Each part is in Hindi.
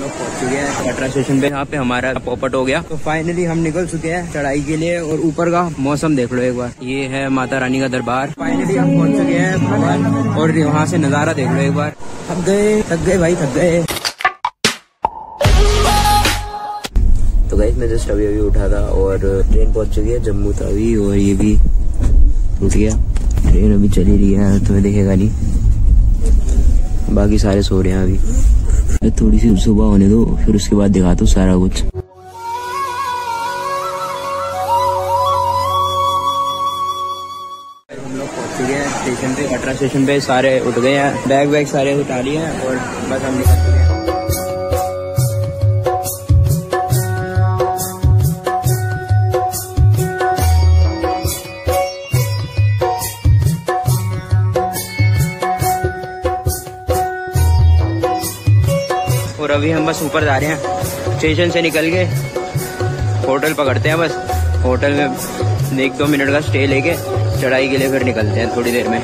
लोग पहुँच चुके हैं कटरा स्टेशन पे। यहाँ पे हमारा पॉपट हो गया। तो फाइनली हम निकल चुके हैं चढ़ाई के लिए और ऊपर का मौसम देख लो एक बार। ये है माता रानी का दरबार। फाइनली हम पहुँच चुके हैं और वहाँ से नज़ारा देख लो एक बार। थक गए थक गए भाई, थक गए। तो गई मैं जस्ट अभी अभी उठा था और ट्रेन पहुँच चुकी है जम्मू तवी और ये भी उठ गया। ट्रेन अभी चली रही है, तुम्हें देखेगा नहीं। बाकी सारे सो रहे हैं अभी। थोड़ी सी सुबह होने दो, फिर उसके बाद दिखा दो सारा कुछ। स्टेशन पे कटरा स्टेशन पे, सारे उठ गए हैं बैग वैग सारे उठा लिए हैं और बस हम निकल चुके अभी हम बस ऊपर जा रहे हैं। स्टेशन से निकल के होटल पकड़ते हैं बस। होटल में एक दो मिनट का स्टे लेके चढ़ाई के लिए फिर निकलते हैं थोड़ी देर में।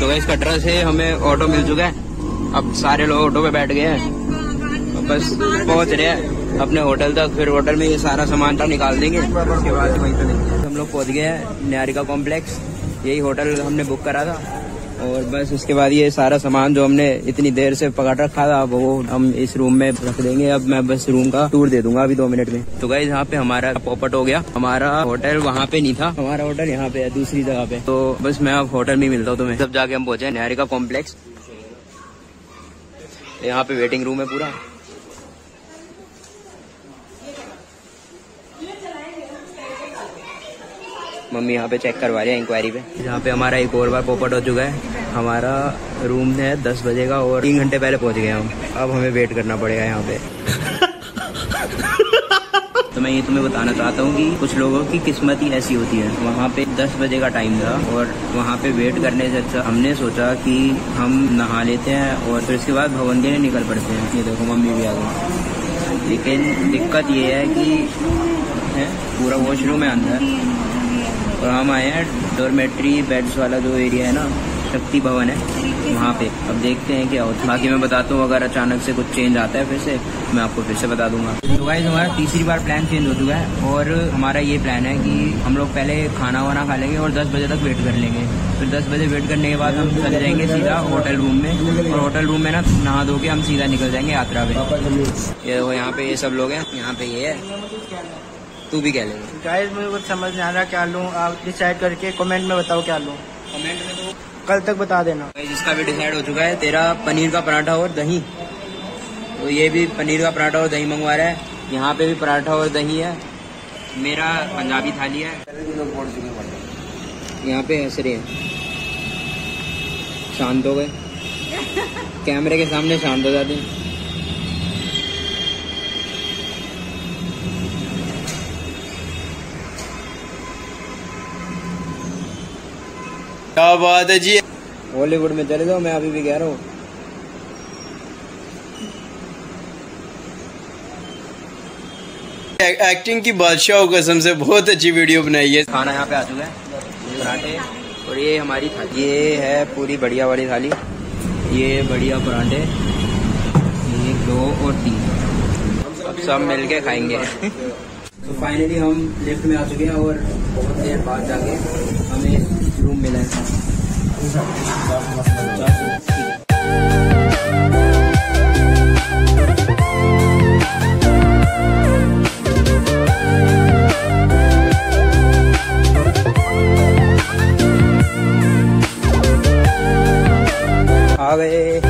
तो इस कटरा से हमें ऑटो मिल चुका है। अब सारे लोग ऑटो पे बैठ गए हैं। बस पहुँच रहे हैं अपने होटल तक। फिर होटल में ये सारा सामान था निकाल देंगे। उसके बाद वहीं पे हम लोग पहुँच गए हैं, न्यारिका कॉम्प्लेक्स यही होटल हमने बुक करा था। और बस उसके बाद ये सारा सामान जो हमने इतनी देर से पकड़ रखा था, वो हम इस रूम में रख देंगे। अब मैं बस रूम का टूर दे दूँगा अभी दो मिनट में। तो गई यहाँ पे हमारा पॉपट हो गया। हमारा होटल वहाँ पे नहीं था। हमारा होटल यहाँ पे है, दूसरी जगह पे। तो बस मैं अब होटल में मिलता हूँ तुम्हें। सब जाके हम पहुँचे नहरिका कॉम्प्लेक्स यहाँ पे वेटिंग रूम है पूरा। मम्मी यहाँ पे चेक करवा रही है इंक्वायरी पे। यहाँ पे हमारा एक और बार पोपट हो चुका है। हमारा रूम है दस बजे का और तीन घंटे पहले पहुँच गए हम। अब हमें वेट करना पड़ेगा यहाँ पे। तो मैं ये तुम्हें बताना चाहता हूँ कि कुछ लोगों की किस्मत ही ऐसी होती है। वहाँ पे दस बजे का टाइम था और वहाँ पे वेट करने से अच्छा हमने सोचा कि हम नहा लेते हैं और फिर इसके बाद भवन के लिए निकल पड़ते हैं। ये देखो मम्मी भी आ गई। लेकिन दिक्कत ये है कि है? पूरा वॉशरूम है अंदर। और हम आए हैं डोरमेट्री बेड्स वाला जो एरिया है ना, शक्ति भवन है, वहाँ पे। अब देखते हैं क्या होता है। बाकी मैं बताता हूँ, अगर अचानक से कुछ चेंज आता है, फिर से मैं आपको फिर से बता दूँगा। तो गाइज़ हमारा तीसरी बार प्लान चेंज हो चुका है, और हमारा ये प्लान है कि हम लोग पहले खाना वाना खा लेंगे और दस बजे तक वेट कर लेंगे। फिर दस बजे वेट करने के बाद हम चले जाएँगे सीधा होटल रूम में, और होटल रूम में ना नहा धो के हम सीधा निकल जाएँगे यात्रा पे। ये यहाँ पे ये सब लोग हैं, यहाँ पे ये है। तू भी कह लेगा गाइस मुझे कुछ समझ नहीं आ रहा क्या लूँ। आप डिसाइड करके कमेंट में बताओ क्या लूँ। कमेंट में तो कल तक बता देना। गाइस इसका भी डिसाइड हो चुका है तेरा पनीर का पराठा और दही। तो ये भी पनीर का पराठा और दही मंगवा रहा है। यहाँ पे भी पराठा और दही है। मेरा पंजाबी थाली है। यहाँ पे हंस रहे हैं। शांत हो गए। कैमरे के सामने शांत हो जाते हैं। क्या बात है जी? हॉलीवुड में चले जाओ मैं अभी भी कह रहा हूँ। एक्टिंग की बादशाह कसम से बहुत अच्छी वीडियो बनाई है। खाना यहाँ पे आ चुका है ये पराठे और ये हमारी थाली ये है पूरी बढ़िया वाली थाली ये बढ़िया पराठे एक दो और तीन। अब सब मिल के खाएँगे। तो फाइनली हम लिफ्ट में आ चुके हैं और बहुत देर बाद जाके हमें मिला है। आ गए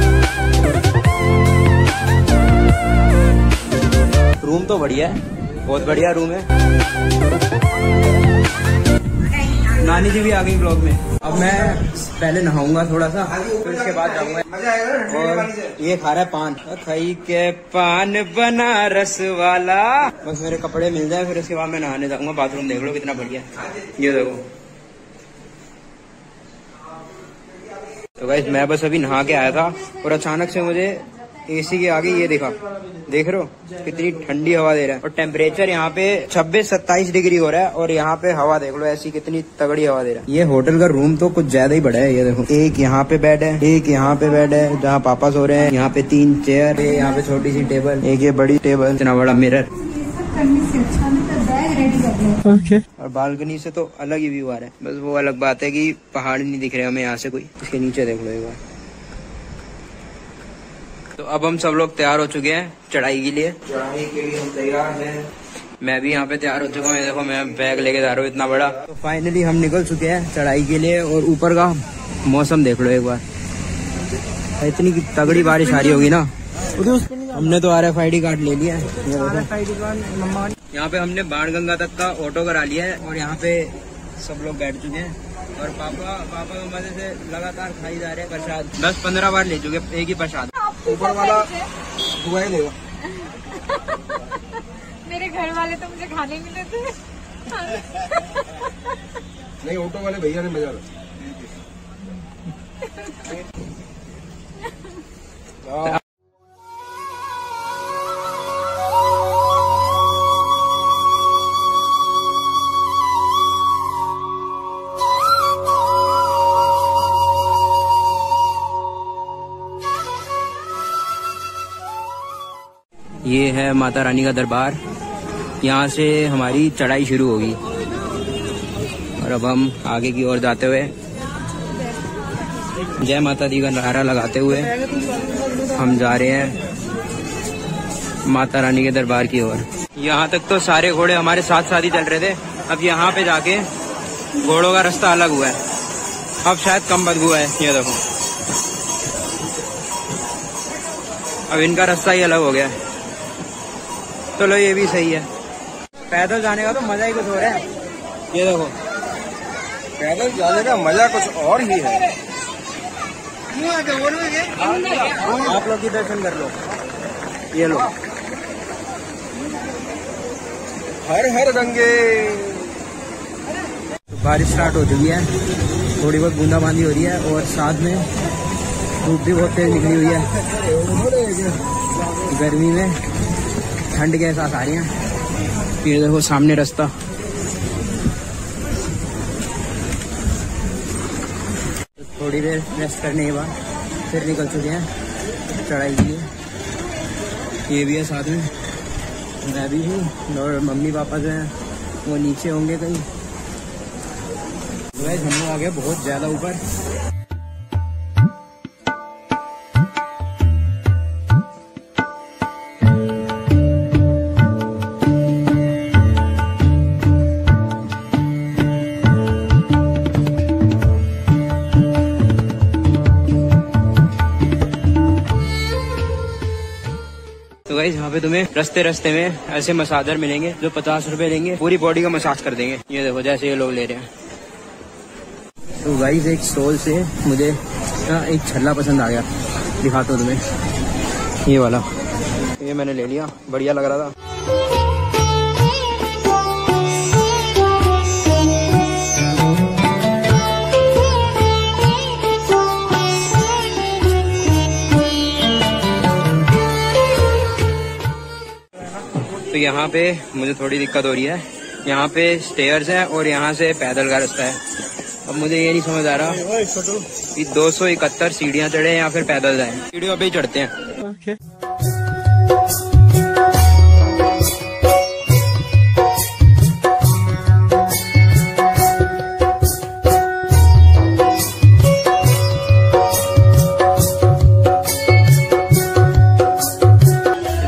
रूम तो बढ़िया है बहुत बढ़िया रूम है। नानी जी भी आ गई ब्लॉग में। अब मैं पहले नहाऊँगा थोड़ा सा फिर उसके बाद जाऊँगा। और ये खा रहा है पान। खाई के पान बना रस वाला। बस मेरे कपड़े मिल जाए, फिर उसके बाद मैं नहाने जाऊँगा। बाथरूम देख लो कितना बढ़िया। ये देखो। तो गाइस मैं बस अभी नहा के आया था और अचानक से मुझे एसी के आगे ये देखा। देख रहे हो? कितनी ठंडी हवा दे रहा है। और टेम्परेचर यहाँ पे 26 27 डिग्री हो रहा है और यहाँ पे हवा देख लो ऐसी कितनी तगड़ी हवा दे रहा है। ये होटल का रूम तो कुछ ज़्यादा ही बड़ा है ये देखो। एक यहाँ पे बेड है एक यहाँ पे बेड है जहाँ पापा सो रहे हैं। यहाँ पे तीन चेयर है यहाँ पे छोटी सी टेबल एक ये बड़ी टेबल इतना बड़ा मिरर ओके और बालकनी से तो अलग ही व्यू आ रहा है। बस वो अलग बात है कि पहाड़ नहीं दिख रहे हमें यहाँ से कोई। इसके नीचे देख लो एक बार। अब हम सब लोग तैयार हो चुके हैं चढ़ाई के लिए। चढ़ाई के लिए हम तैयार हैं। मैं भी यहाँ पे तैयार हो चुका हूँ। देखो मैं बैग लेके जा रहा हूँ इतना बड़ा। तो फाइनली हम निकल चुके हैं चढ़ाई के लिए और ऊपर का मौसम देख लो एक बार। इतनी तगड़ी बारिश आ रही होगी ना। हमने तो R F I D card ले लिया है। यहाँ पे हमने बाणगंगा तक का ऑटो करा लिया है और यहाँ पे सब लोग बैठ चुके हैं। और पापा पापा मज़े से लगातार खाई जा रहे हैं प्रसाद। दस पंद्रह बार ले चुके एक ही प्रसाद। ऊपर वाला दुआ ही देगा। मेरे घर वाले तो मुझे खाने नहीं देते। नहीं ऑटो वाले भैया ने मज़ा ये है माता रानी का दरबार। यहाँ से हमारी चढ़ाई शुरू होगी। और अब हम आगे की ओर जाते हुए जय माता दी का नारा लगाते हुए हम जा रहे हैं माता रानी के दरबार की ओर। यहाँ तक तो सारे घोड़े हमारे साथ साथ ही चल रहे थे। अब यहाँ पे जाके घोड़ों का रास्ता अलग हुआ है। अब शायद कम बदबू है, ये देखो। अब इनका रास्ता ही अलग हो गया। है चलो ये भी सही है। पैदल जाने का तो मज़ा ही कुछ हो रहा है। ये देखो। पैदल जाने का मज़ा कुछ और ही है। आप लोग की दर्शन कर लो। ये लो। हर हर तो बारिश स्टार्ट हो चुकी है। थोड़ी बहुत बूंदाबांदी हो रही है और साथ में धूप भी बहुत तेज निकली हुई है। गर्मी में ठंड के एहसास आ रही है। ये देखो सामने रास्ता। थोड़ी देर रेस्ट करने के बाद फिर निकल चुके हैं चढ़ाई के लिए। ये भी है साथ में। मैं भी हूँ और मम्मी पापा जो हैं, वो नीचे होंगे कहीं। हम लोग आ गए बहुत ज़्यादा ऊपर। यहाँ पे तुम्हें रस्ते रस्ते में ऐसे मसाजर मिलेंगे जो पचास रूपए लेंगे पूरी बॉडी का मसाज कर देंगे। ये देखो, जैसे ये लोग ले रहे हैं। तो गाइस एक स्टॉल से मुझे एक छल्ला पसंद आ गया। दिखाता हूँ तुम्हें। ये वाला। ये मैंने ले लिया। बढ़िया लग रहा था। तो यहाँ पे मुझे थोड़ी दिक्कत हो रही है। यहाँ पे स्टेयर्स हैं और यहाँ से पैदल का रास्ता है। अब मुझे ये नहीं समझ आ रहा कि दो सौ इकहत्तर सीढ़ियाँ चढ़े या फिर पैदल जाए। सीढ़ियों पे ही चढ़ते हैं।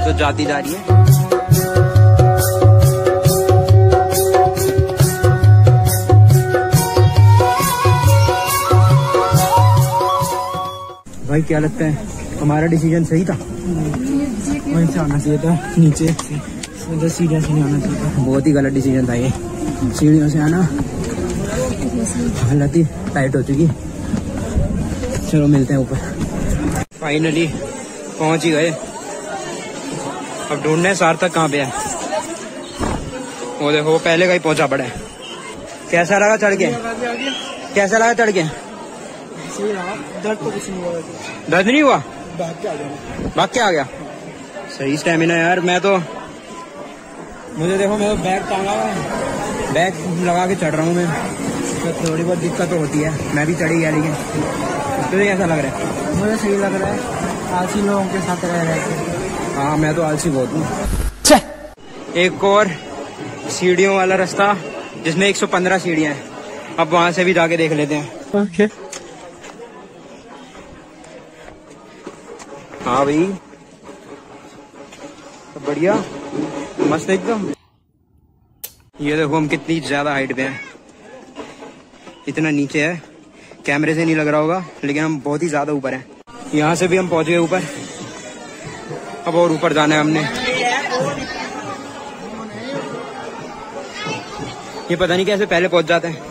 तो जाती जा रही है। भाई क्या लगता है? हमारा डिसीज़न सही था? वहीं से आना चाहिए था नीचे। उधर सीढ़ियाँ से नहीं आना चाहिए था। बहुत ही गलत डिसीज़न था ये। सीढ़ियों से आना। हालत ही टाइट हो चुकी। चलो मिलते हैं ऊपर। फाइनली पहुँच ही गए। अब ढूँढने हैं सार्थक कहाँ पे है? वो देखो वो पहले का ही पहुँचा पड़ा है। कैसा लगा चढ़ के? कैसा लगा चढ़ के? सही रहा दर्द तो कुछ नहीं हुआ। दर्द नहीं हुआ? भाग के आ गया। भाग के आ गया? सही स्टेमिना यार मैं तो मुझे देखो मैं तो बैग टांगा हुआ बैग लगा के चढ़ रहा हूँ मैं। तो थोड़ी बहुत दिक्कत तो होती है। मैं भी चढ़ी गया लेकिन तुझे कैसा लग रहा है? मुझे सही लग रहा है। आलसी लोगों के साथ रह रहे थे हाँ मैं तो आलसी बहुत हूँ। एक और सीढ़ियों वाला रास्ता जिसमें 115 सीढ़ियाँ हैं। अब वहाँ से भी जाके देख लेते हैं। ओके हाँ भाई। तो बढ़िया? मस्त एकदम। ये देखो हम कितनी ज़्यादा हाइट पे हैं। इतना नीचे है। कैमरे से नहीं लग रहा होगा, लेकिन हम बहुत ही ज़्यादा ऊपर हैं। यहाँ से भी हम पहुँच गए ऊपर। अब और ऊपर जाना है हमने। ये पता नहीं कैसे पहले पहुँच जाते हैं।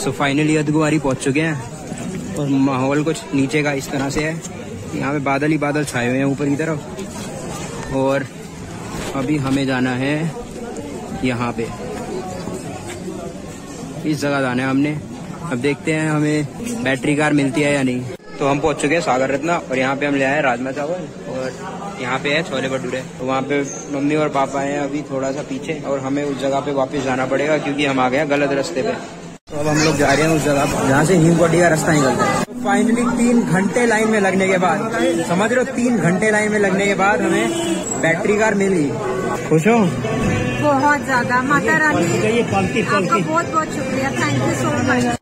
सो फाइनली अधगुआरी पहुँच चुके हैं। और माहौल कुछ नीचे का इस तरह से है। यहाँ पे बादल ही बादल छाए हुए हैं ऊपर की तरफ़। और अभी हमें जाना है यहाँ पे। इस जगह जाना है हमने। अब देखते हैं हमें बैटरी कार मिलती है या नहीं। तो हम पहुँच चुके हैं सागर रत्ना। और यहाँ पे हम ले आए राजमा चावल। और यहाँ पे है छोले भटूरे। तो वहाँ पे मम्मी और पापा हैं अभी थोड़ा सा पीछे। और हमें उस जगह पे वापस जाना पड़ेगा क्योंकि हम आ गए गलत रास्ते पे। अब हम लोग जा रहे हैं उस जगह जहाँ से हिमकोटी का रास्ता निकलता है। फाइनली तीन घंटे लाइन में लगने के बाद समझ रहे हो? तीन घंटे लाइन में लगने के बाद हमें बैटरी कार मिली खुश हो? बहुत ज़्यादा। माता रानी आपका बहुत बहुत शुक्रिया। Thank you so much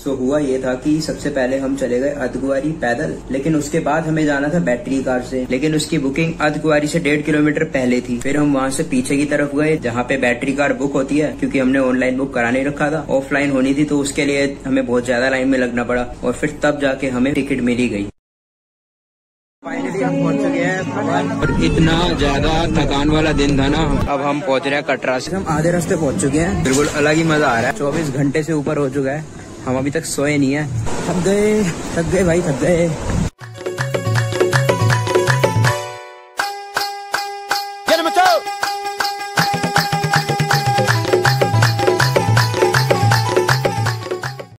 so हुआ ये था कि सबसे पहले हम चले गए अधकुआरी पैदल, लेकिन उसके बाद हमें जाना था बैटरी कार से। लेकिन उसकी बुकिंग अधकुआरी से डेढ़ किलोमीटर पहले थी। फिर हम वहाँ से पीछे की तरफ़ गए, जहाँ पे बैटरी कार बुक होती है, क्योंकि हमने ऑनलाइन बुक करा नहीं रखा था। ऑफलाइन होनी थी तो उसके लिए हमें बहुत ज़्यादा लाइन में लगना पड़ा, और फिर तब जाके हमें टिकट मिली गई। हम पहुँच चुके हैं और इतना ज़्यादा थकान वाला दिन था ना। अब हम पहुँच रहे हैं कटरा से। हम आधे रास्ते पहुँच चुके हैं। बिल्कुल अलग ही मज़ा आ रहा है। चौबीस घंटे से ऊपर हो चुका है। हम अभी तक सोए नहीं है। थक गए थक गए भाई थक गए।